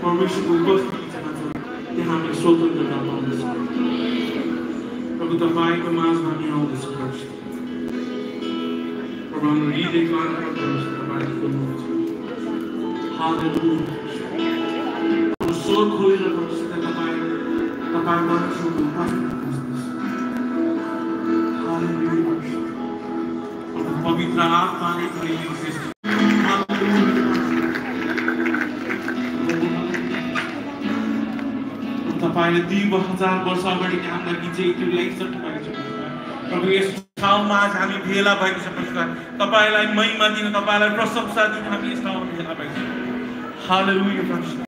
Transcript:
परमेश्वरको उपस्थिति जहाँ छ त्यहाँ हामी स्वतन्त्रता पाउँदछौँ प्रभु तपाईँको माझमा हामी आउँदछौँ प्रभु प्रभु हाम्रो हृदयको आँखा परमेश्वर तपाईँले खोल्नुहुन्छ हालेलुया हाम्रो स्वर खोलेर परमेश्वर तपाईँ तपाईँ मान्छेको उपस्थिति बुझ्नुहोस् हालेलुया प्रभु पवित्र आत्माले गरिदिनुहोस् तपाईँले दुई हजार वर्ष अगाडि हामीलाई विजयीहरू ल्याइसक्नु भएको छ। प्रभु यस ठाउँमा आज हामी भेला भएको छ। प्रभु तपाईँलाई महिमा दिन तपाईँलाई प्रशंसा दिन हामी यस ठाउँमा भेला भएको छ। हालेलुया